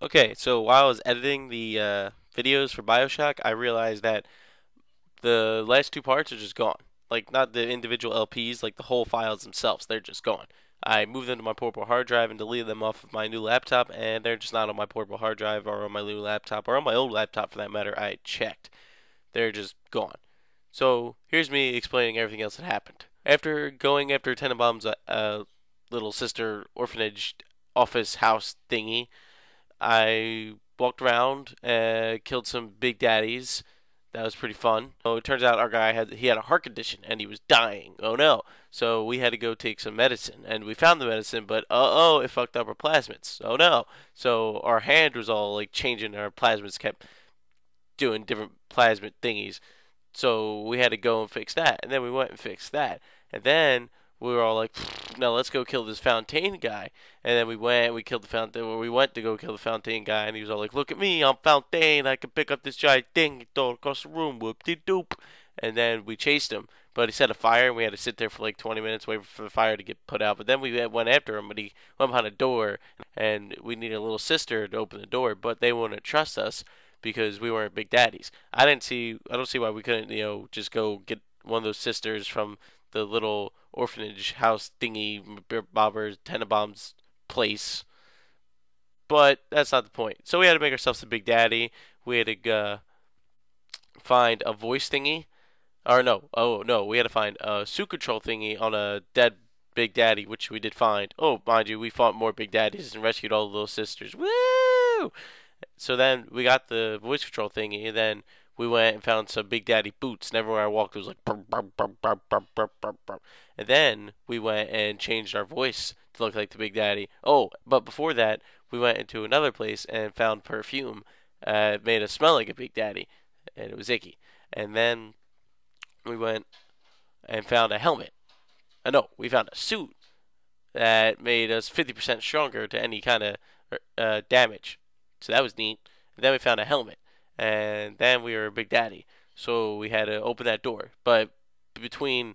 Okay, so while I was editing the uh, videos for Bioshock, I realized that the last two parts are just gone. Like, not the individual LPs, like the whole files themselves, they're just gone. I moved them to my portable hard drive and deleted them off of my new laptop, and they're just not on my portable hard drive or on my new laptop or on my old laptop for that matter. I checked. They're just gone. So, here's me explaining everything else that happened. After going after Tenenbaum's uh, uh, little sister orphanage office house thingy, I walked around, uh, killed some big daddies. That was pretty fun. So it turns out our guy had he had a heart condition and he was dying. Oh no! So we had to go take some medicine, and we found the medicine, but uh oh, it fucked up our plasmids. Oh no! So our hand was all like changing. Our plasmids kept doing different plasmid thingies. So we had to go and fix that, and then we went and fixed that, and then we were all like, "No, let's go kill this Fontaine guy." And then we went, we killed the Fontaine. We went to go kill the Fontaine guy, and he was all like, "Look at me, I'm Fontaine. I can pick up this giant thing, throw it across the room, whoop de doop." And then we chased him, but he set a fire, and we had to sit there for like 20 minutes waiting for the fire to get put out. But then we went after him, but he went behind a door, and we needed a little sister to open the door, but they wouldn't trust us because we weren't big daddies. I didn't see, I don't see why we couldn't, you know, just go get one of those sisters from the little orphanage house thingy, Bobber Tenenbaum's place. But that's not the point. So we had to make ourselves a big daddy. We had to uh, find a voice thingy. Or no, oh no, we had to find a suit control thingy on a dead Big Daddy, which we did find. Oh, mind you, we fought more Big Daddies and rescued all the little sisters. Woo! So then we got the voice control thingy, and then we went and found some Big Daddy boots, and everywhere I walked, it was like. Burr, burr, burr, and then we went and changed our voice to look like the Big Daddy. Oh, but before that, we went into another place and found perfume. Uh, made us smell like a Big Daddy, and it was icky. And then we went and found a helmet. Uh, no, we found a suit that made us 50% stronger to any kind of uh, damage. So that was neat. And then we found a helmet and then we were a Big Daddy. So we had to open that door. But between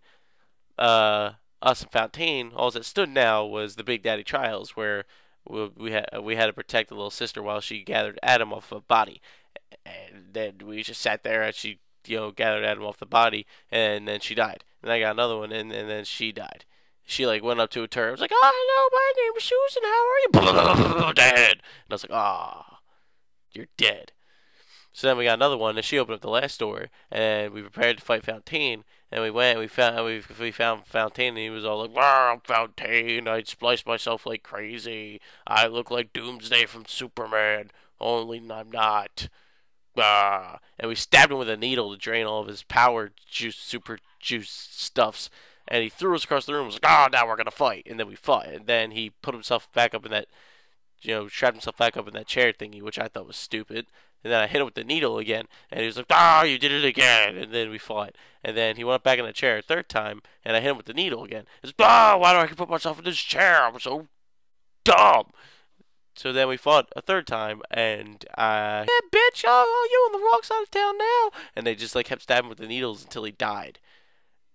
uh, us and Fontaine, all that stood now was the Big Daddy trials, where we, we had we had to protect the little sister while she gathered Adam off a body, and then we just sat there as she you know gathered Adam off the body, and then she died. And I got another one, and, and then she died. She like went up to a turret. was like, "Oh, hello, my name is Susan. How are you?" Dead. And I was like, "Ah, oh, you're dead." So then we got another one, and she opened up the last door, and we prepared to fight Fontaine. And we went, and we found we, we found Fontaine, and he was all like, "Wow, Fontaine! I spliced myself like crazy. I look like Doomsday from Superman, only I'm not." Ah. And we stabbed him with a needle to drain all of his power juice, super juice stuffs. And he threw us across the room. Was like, "Oh, now we're gonna fight." And then we fought. And then he put himself back up in that, you know, strapped himself back up in that chair thingy, which I thought was stupid. And then I hit him with the needle again, and he was like, "Ah, you did it again!" And then we fought. And then he went back in the chair a third time, and I hit him with the needle again. It's ah, why do I put myself in this chair? I'm so dumb. So then we fought a third time, and I, yeah, bitch, oh, you on the wrong side of town now. And they just like kept stabbing with the needles until he died.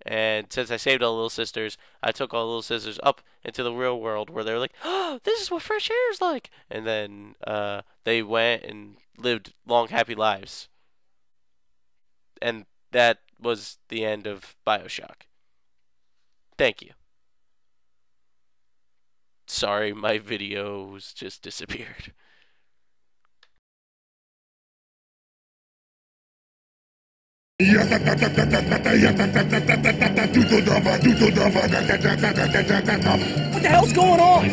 And since I saved all the little sisters, I took all the little sisters up into the real world where they're like, oh, this is what fresh air is like. And then uh, they went and lived long, happy lives. And that was the end of Bioshock. Thank you. Sorry, my videos just disappeared. What the hell's going on?